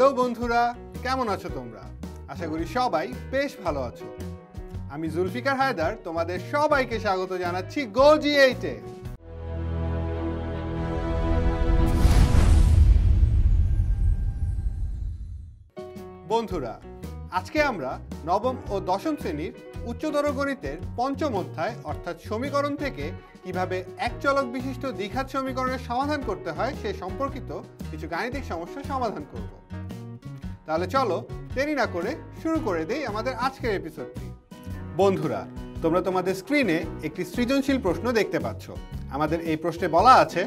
Hello বন্ধুরা, কেমন আছো তোমরা? আশা করি সবাই বেশ ভালো আছো। আমি জুলফিকার হায়দার, তোমাদের সবাইকে স্বাগত জানাচ্ছি গোজি এইটে বন্ধুরা, আজকে আমরা নবম ও দশম শ্রেণির উচ্চতর গণিতের পঞ্চম অধ্যায়, অর্থাৎ সমীকরণ থেকে কীভাবে এক চলক বিশিষ্ট দ্বিঘাত সমীকরণের সমাধান করতে হয় সে সম্পর্কিত কিছু গাণিতিক সমস্যা সমাধান করব। তাহলে চলো দেরি না করে শুরু করে দেই আমাদের আজকের এপিসোডটি বন্ধুরা, তোমরা তোমাদের স্ক্রিনে একটি সৃজনশীল প্রশ্ন দেখতে পাচ্ছ। আমাদের এই প্রশ্নে বলা আছে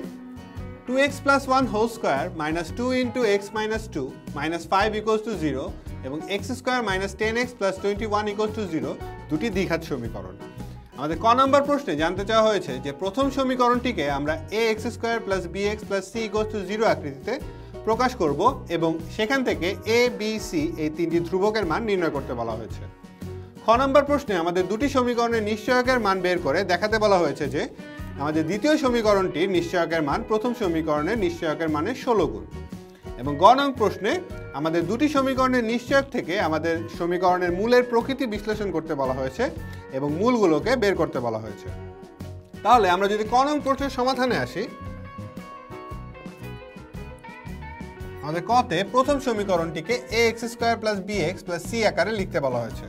two X plus one whole square minus two into X minus two minus five equals to zero এবং X square minus ten X plus twenty one equals to zero দুটি দ্বিঘাত সমীকরণ। আমাদের ক নম্বর প্রশ্নে জানতে চাওয়া হয়েছে যে প্রথম সমীকরণটিকে আমরা A X square plus B X plus C equals to zero আকৃতিতে প্রকাশ করব এবং সেখান থেকে এ বি সি এই তিনটি ধ্রুবকের মান নির্ণয় করতে বলা হয়েছে। খ নম্বর প্রশ্নে আমাদের দুটি সমীকরণের নিশ্চয়কের মান বের করে দেখাতে বলা হয়েছে যে, আমাদের দ্বিতীয় সমীকরণটির নিশ্চয়কের মান প্রথম সমীকরণের নিশ্চয়কের মানের ষোলো গুণ। এবং গ নং প্রশ্নে আমাদের দুটি সমীকরণের নিশ্চয়ক থেকে আমাদের সমীকরণের মূলের প্রকৃতি বিশ্লেষণ করতে বলা হয়েছে এবং মূলগুলোকে বের করতে বলা হয়েছে। তাহলে আমরা যদি ক নং প্রশ্নের সমাধানে আসি আমাদের কতে প্রথম সমীকরণটিকে A X square plus B X plus C আকারে লিখতে বলা হয়েছে।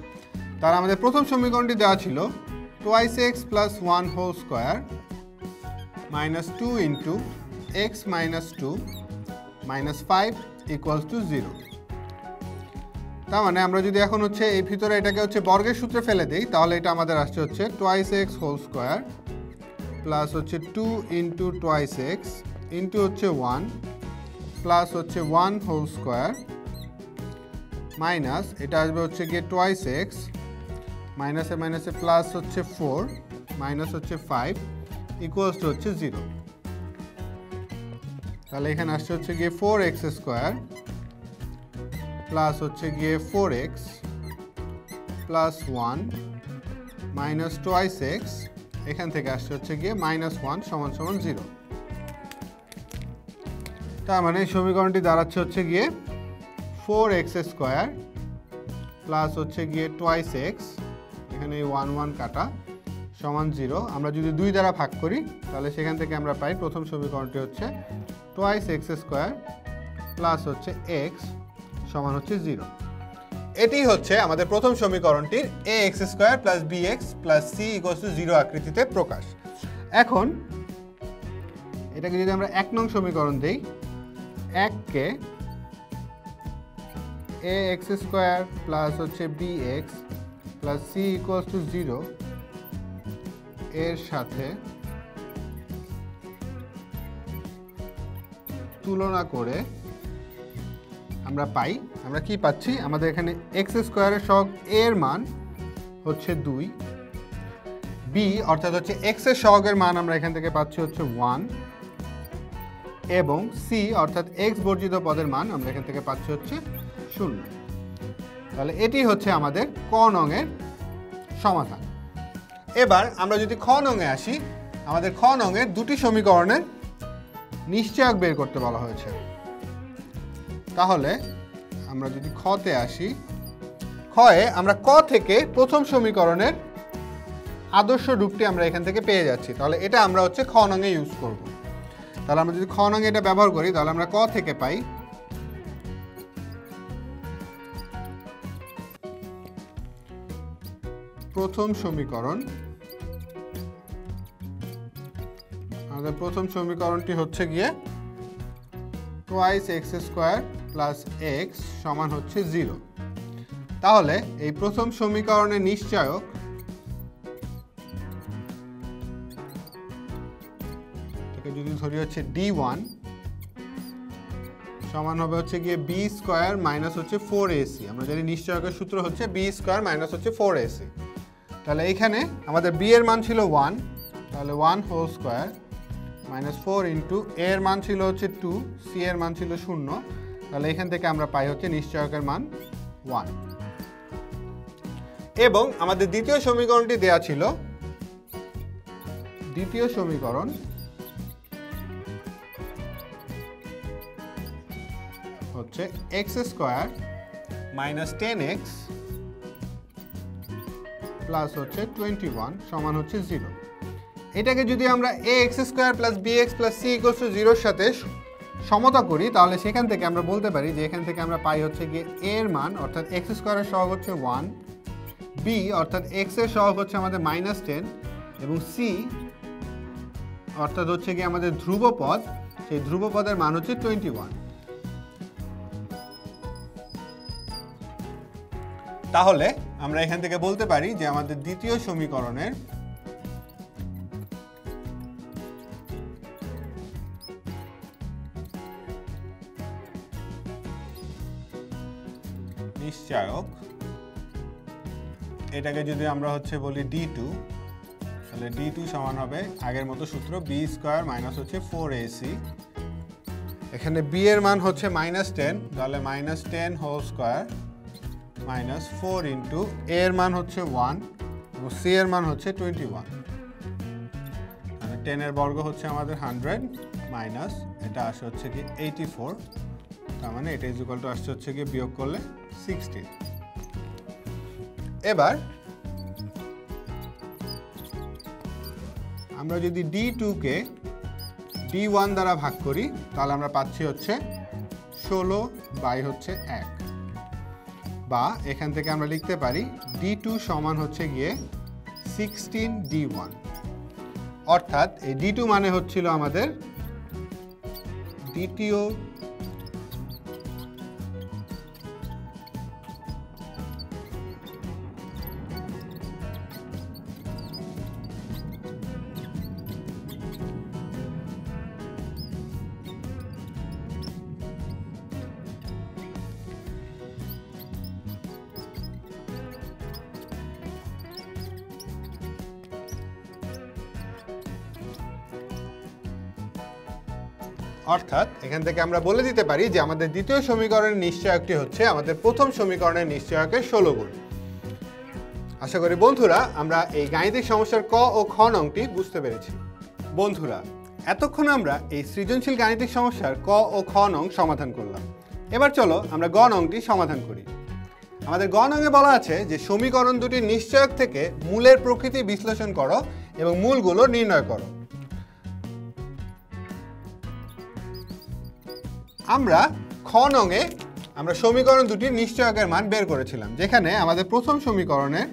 তার আমাদের প্রথম সমীকরণটি দেওয়া ছিল twice X plus one whole square minus two into X minus two minus five equals to zero তার মানে আমরা যদি এখন হচ্ছে এই ভিতরে এটাকে হচ্ছে বর্গের সূত্রে ফেলে দিই, তাহলে এটা আমাদের আসছে হচ্ছে twice X whole square plus হচ্ছে two into twice X into হচ্ছে ওয়ান প্লাস হচ্ছে ওয়ান হোল স্কোয়ার মাইনাস এটা আসবে হচ্ছে গিয়ে টোয়াইস এক্স মাইনাসে মাইনাসে প্লাস হচ্ছে ফোর মাইনাস হচ্ছে ফাইভ ইকুয়ালস টু হচ্ছে জিরো তাহলে এখানে আসছে হচ্ছে গিয়ে ফোর এক্স স্কোয়ার প্লাস হচ্ছে গিয়ে four X plus one minus twice X এখান থেকে আসছে হচ্ছে গিয়ে মাইনাস ওয়ান সমান সমান জিরো তার মানে সমীকরণটি দাঁড়াচ্ছে হচ্ছে গিয়ে ফোর এক্স স্কোয়ার প্লাস হচ্ছে গিয়ে টোয়াইস এক্স এখানে ওয়ান ওয়ান কাটা, সমান জিরো আমরা যদি দুই দ্বারা ভাগ করি, তাহলে সেখান থেকে আমরা পাই প্রথম সমীকরণটি হচ্ছে টোয়াইস এক্স স্কোয়ার প্লাস হচ্ছে এক্স সমান হচ্ছে জিরো এটি হচ্ছে আমাদের প্রথম সমীকরণটির A X square plus B X plus C equals to zero আকৃতিতে প্রকাশ। এখন, এটাকে যদি আমরা এক নং সমীকরণ দিই এককে এ এক্স স্কোয়ার প্লাস হচ্ছে B X plus C equals to zero এর সাথে তুলনা করে আমরা পাই। আমরা কি পাচ্ছি? আমাদের এখানে এক্স স্কোয়ারের সহগ এর মান হচ্ছে দুই। বি অর্থাৎ হচ্ছে এক্সের সহগের মান আমরা এখান থেকে পাচ্ছি হচ্ছে ওয়ান এবং সি অর্থাৎ এক্স বর্জিত পদের মান আমরা এখান থেকে পাচ্ছি হচ্ছে শূন্য। তাহলে এটি হচ্ছে আমাদের ক নংয়ের সমাধান। এবার আমরা যদি খ নংয়ে আসি, আমাদের খ নংয়ের দুটি সমীকরণের নিশ্চয়ক বের করতে বলা হয়েছে। তাহলে আমরা যদি খতে আসি খয়ে আমরা ক থেকে প্রথম সমীকরণের আদর্শ রূপটি আমরা এখান থেকে পেয়ে যাচ্ছি। তাহলে এটা আমরা হচ্ছে খ নংয়ে ইউজ করব। তাহলে আমরা যদি খ নংয়ে এটা ব্যবহার করি, তাহলে আমরা ক থেকে পাই? প্রথম সমীকরণ। আমাদের প্রথম সমীকরণটি হচ্ছে গিয়ে twice X square plus X সমান হচ্ছে জিরো তাহলে এই প্রথম সমীকরণের নিশ্চয়ক ধরি হচ্ছে ডি ওয়ান সমান হবে হচ্ছে গিয়ে বি স্কোয়ার মাইনাস হচ্ছে ফোর এসি আমরা জানি নিশ্চয়কের সূত্র হচ্ছে বি স্কোয়ার মাইনাস হচ্ছে ফোর এসি তাহলে এইখানে আমাদের বি এর মান ছিল ওয়ান তাহলে one whole square minus four into এর মান ছিল হচ্ছে টু সি এর মান ছিল শূন্য। তাহলে এখান থেকে আমরা পাই হচ্ছে নিশ্চয়কের মান ওয়ান এবং আমাদের দ্বিতীয় সমীকরণটি দেয়া ছিল, দ্বিতীয় সমীকরণ হচ্ছে X square minus ten X plus হচ্ছে টোয়েন্টি ওয়ান সমান হচ্ছে জিরো এটাকে যদি আমরা A X square plus B X plus C equals to জিরোর সাথে সমতা করি, তাহলে সেখান থেকে আমরা বলতে পারি যে এখান থেকে আমরা পাই হচ্ছে গিয়ে এর মান, অর্থাৎ এক্স স্কোয়ারের সহগ হচ্ছে ওয়ান বি অর্থাৎ এক্সের সহগ হচ্ছে আমাদের মাইনাস টেন এবং সি অর্থাৎ হচ্ছে গিয়ে আমাদের ধ্রুবপদ, সেই ধ্রুবপদের মান হচ্ছে টোয়েন্টি ওয়ান তাহলে আমরা এখান থেকে বলতে পারি যে আমাদের দ্বিতীয় সমীকরণের নিশ্চয়ক, এটাকে যদি আমরা হচ্ছে বলি ডি টু তাহলে ডি টু সমান হবে আগের মতো সূত্র বি স্কোয়ার মাইনাস হচ্ছে ফোর এসি এখানে বি এর মান হচ্ছে মাইনাস টেন তাহলে minus ten whole square minus four into এর মান হচ্ছে ওয়ান এবং সি এর মান হচ্ছে টোয়েন্টি ওয়ান। টেনের বর্গ হচ্ছে আমাদের হান্ড্রেড মাইনাস, এটা আসে হচ্ছে কি এইটি ফোর। তার মানে এটা ইজুকাল টু আসছে হচ্ছে কি বিয়োগ করলে সিক্সটি। এবার আমরা যদি ডি টুকে ডি ওয়ান দ্বারা ভাগ করি, তাহলে আমরা পাচ্ছি হচ্ছে ষোলো বাই হচ্ছে এক। বা এখান থেকে আমরা লিখতে পারি ডি টু সমান হচ্ছে গিয়ে সিক্সটিন ডি ওয়ান অর্থাৎ এই ডি টু মানে হচ্ছিল আমাদের দ্বিতীয় অর্থাৎ এখান থেকে আমরা বলে দিতে পারি যে আমাদের দ্বিতীয় সমীকরণের নিশ্চয়কটি হচ্ছে আমাদের প্রথম সমীকরণের নিশ্চয়কের ষোলো গুণ। আশা করি বন্ধুরা, আমরা এই গাণিতিক সমস্যার ক ও খ নংটি বুঝতে পেরেছি। বন্ধুরা, এতক্ষণ আমরা এই সৃজনশীল গাণিতিক সমস্যার ক ও খ নং সমাধান করলাম। এবার চলো আমরা গ নংটি সমাধান করি। আমাদের গ নংয়ে বলা আছে যে সমীকরণ দুটির নিশ্চয়ক থেকে মূলের প্রকৃতি বিশ্লেষণ করো এবং মূলগুলো নির্ণয় করো। আমরা খ নংয়ে আমরা সমীকরণ দুটির নিশ্চয়কের মান বের করেছিলাম, যেখানে আমাদের প্রথম সমীকরণের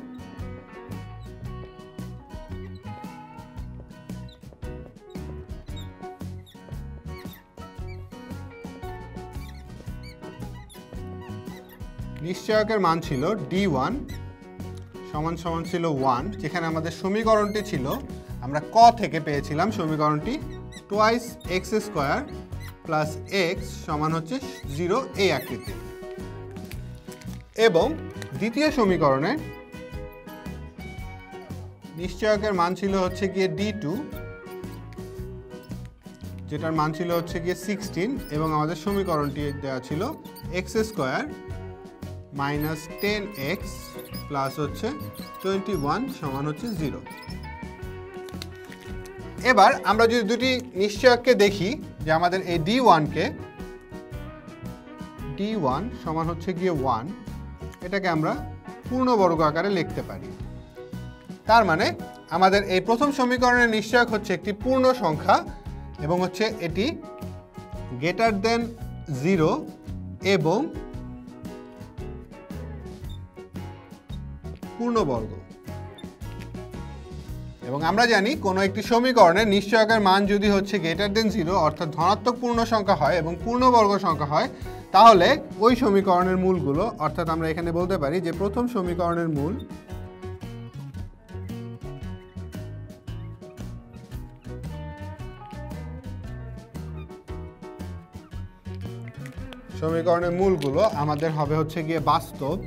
নিশ্চয়কের মান ছিল ডি ওয়ান সমান সমান ছিল ওয়ান যেখানে আমাদের সমীকরণটি ছিল, আমরা ক থেকে পেয়েছিলাম সমীকরণটি twice X square plus X সমান হচ্ছে জিরো এই আকৃতি। এবং দ্বিতীয় সমীকরণে নিশ্চয়কের মান ছিল হচ্ছে গিয়ে ডি টু যেটার মান ছিল হচ্ছে গিয়ে সিক্সটিন এবং আমাদের সমীকরণটি দেওয়া ছিল X square minus ten X plus হচ্ছে টোয়েন্টি ওয়ান সমান হচ্ছে জিরো এবার আমরা যদি দুটি নিশ্চয়ককে দেখি যে আমাদের এই ডি ওয়ানকে ডি ওয়ান সমান হচ্ছে গিয়ে ওয়ান এটাকে আমরা পূর্ণবর্গ আকারে লিখতে পারি। তার মানে আমাদের এই প্রথম সমীকরণের নিশ্চয়ক হচ্ছে একটি পূর্ণ সংখ্যা এবং হচ্ছে এটি গ্রেটার দেন জিরো এবং পূর্ণবর্গ। এবং আমরা জানি কোনো একটি সমীকরণের নিশ্চয়কের মান যদি হচ্ছে গ্রেটার দেন জিরো অর্থাৎ ধনাত্মক পূর্ণ সংখ্যা হয় এবং পূর্ণবর্গ সংখ্যা হয়, তাহলে ওই সমীকরণের মূলগুলো, অর্থাৎ আমরা এখানে বলতে পারি যে প্রথম সমীকরণের মূল সমীকরণের মূলগুলো আমাদের হবে হচ্ছে গিয়ে বাস্তব,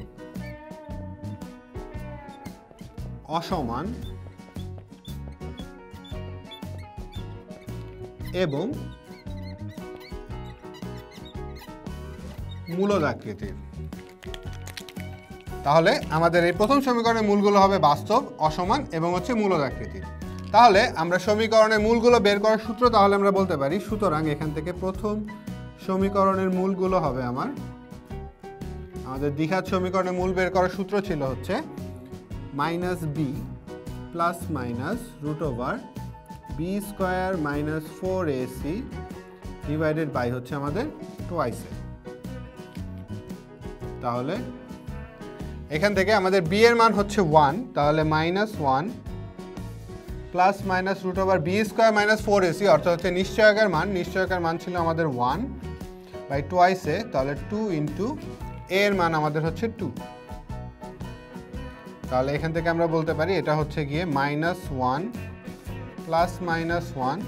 অসমান এবং মূলদ আকৃতির। তাহলে আমাদের এই প্রথম সমীকরণের মূলগুলো হবে বাস্তব, অসমান এবং হচ্ছে মূলদ আকৃতির। তাহলে আমরা সমীকরণের মূলগুলো বের করার সূত্র তাহলে আমরা বলতে পারি, সুতরাং এখান থেকে প্রথম সমীকরণের মূলগুলো হবে আমার, আমাদের দ্বিঘাত সমীকরণের মূল বের করার সূত্র ছিল হচ্ছে minus B plus minus root over B square minus four A C divided by হচ্ছে আমাদের টোয়াইসে তাহলে এখান থেকে আমাদের বি এর মান হচ্ছে ওয়ান তাহলে minus one plus minus root over B square minus four AC অর্থাৎ হচ্ছে নিশ্চয়কের মান নিশ্চয়কের মান ছিল আমাদের ওয়ান বাই টোয়াইসে তাহলে টু ইন্টু এর মান আমাদের হচ্ছে টু তাহলে এখান থেকে আমরা বলতে পারি এটা হচ্ছে গিয়ে minus one plus minus one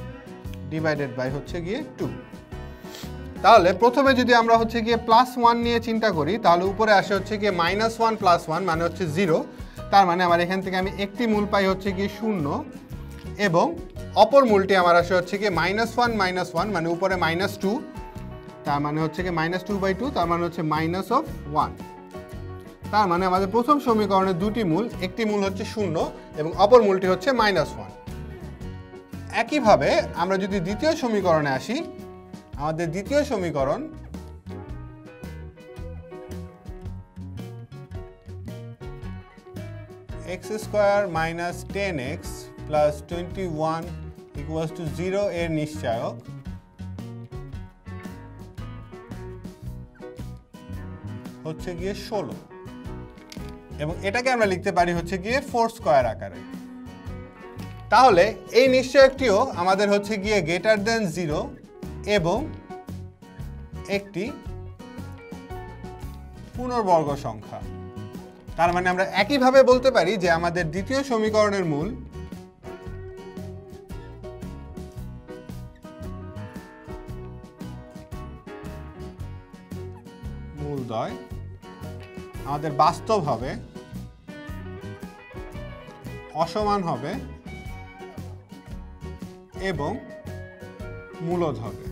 divided by হচ্ছে গিয়ে টু তাহলে প্রথমে যদি আমরা হচ্ছে গিয়ে প্লাস ওয়ান নিয়ে চিন্তা করি, তাহলে উপরে আসে হচ্ছে গিয়ে মাইনাস ওয়ান প্লাস ওয়ান মানে হচ্ছে জিরো তার মানে আমার এখান থেকে আমি একটি মূল পাই হচ্ছে গিয়ে শূন্য এবং অপর মূলটি আমার আসে হচ্ছে গিয়ে মাইনাস ওয়ান মাইনাস ওয়ান মানে উপরে মাইনাস টু তার মানে হচ্ছে গিয়ে মাইনাস টু বাই টু তার মানে হচ্ছে মাইনাস অফ ওয়ান তার মানে আমাদের প্রথম সমীকরণের দুটি মূল, একটি মূল হচ্ছে শূন্য এবং অপর মূলটি হচ্ছে মাইনাস ওয়ান একইভাবে আমরা যদি দ্বিতীয় সমীকরণে আসি, আমাদের দ্বিতীয় সমীকরণ X square minus ten X plus twenty one equals to zero এর নিশ্চায়ক। হচ্ছে গিয়ে ষোলো। এবং এটাকে আমরা লিখতে পারি হচ্ছে গিয়ে ফোর স্কোয়ার আকারে। তাহলে এই নিশ্চয়কটিও আমাদের হচ্ছে গিয়ে গ্রেটার দেন জিরো এবং একটি পুনর্বর্গ সংখ্যা। তার মানে আমরা একইভাবে বলতে পারি যে আমাদের দ্বিতীয় সমীকরণের মূল মূলদয় আমাদের বাস্তব হবে, অসমান হবে এবং মূলদ হবে।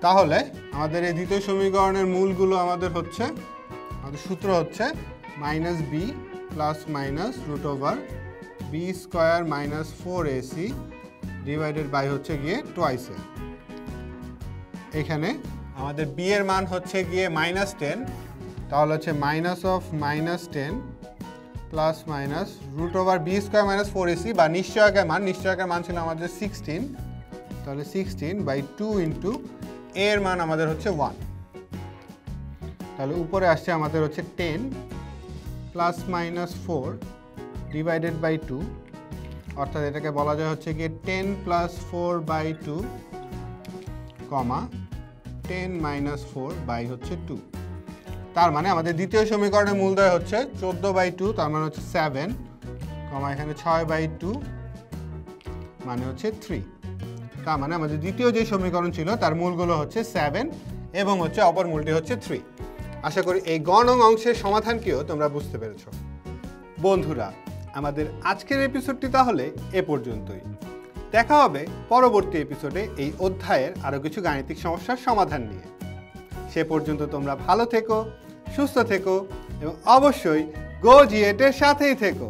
তাহলে আমাদের এই দ্বিতীয় সমীকরণের মূলগুলো আমাদের হচ্ছে, আমাদের সূত্র হচ্ছে minus B plus minus root over B square minus four AC divided by হচ্ছে গিয়ে টোয়াইস এ এখানে আমাদের বি এর মান হচ্ছে গিয়ে মাইনাস টেন তাহলে হচ্ছে minus of minus ten plus minus root over B square minus four AC বা নিশ্চয়কের মান নিশ্চয়কের মান ছিল আমাদের সিক্সটিন তাহলে সিক্সটিন বাই টু ইন্টু এর মান আমাদের হচ্ছে ওয়ান তাহলে উপরে আসছে আমাদের হচ্ছে ten plus minus four divided by two অর্থাৎ এটাকে বলা যায় হচ্ছে গিয়ে ten plus four by two comma ten minus four by হচ্ছে টু তার মানে আমাদের দ্বিতীয় সমীকরণের মূলদয় হচ্ছে চোদ্দ বাই টু তার মানে হচ্ছে সেভেন কমা এখানে ছয় বাই টু মানে হচ্ছে থ্রি তার মানে আমাদের দ্বিতীয় যে সমীকরণ ছিল, তার মূলগুলো হচ্ছে সেভেন এবং হচ্ছে অপর মূলটি হচ্ছে থ্রি আশা করি এই গণং অংশের সমাধানকেও তোমরা বুঝতে পেরেছ। বন্ধুরা, আমাদের আজকের এপিসোডটি তাহলে এ পর্যন্তই। দেখা হবে পরবর্তী এপিসোডে এই অধ্যায়ের আরও কিছু গাণিতিক সমস্যার সমাধান নিয়ে। সে পর্যন্ত তোমরা ভালো থেকো। সুস্থ থেকো এবং অবশ্যই গো জিএটের সাথেই থেকো।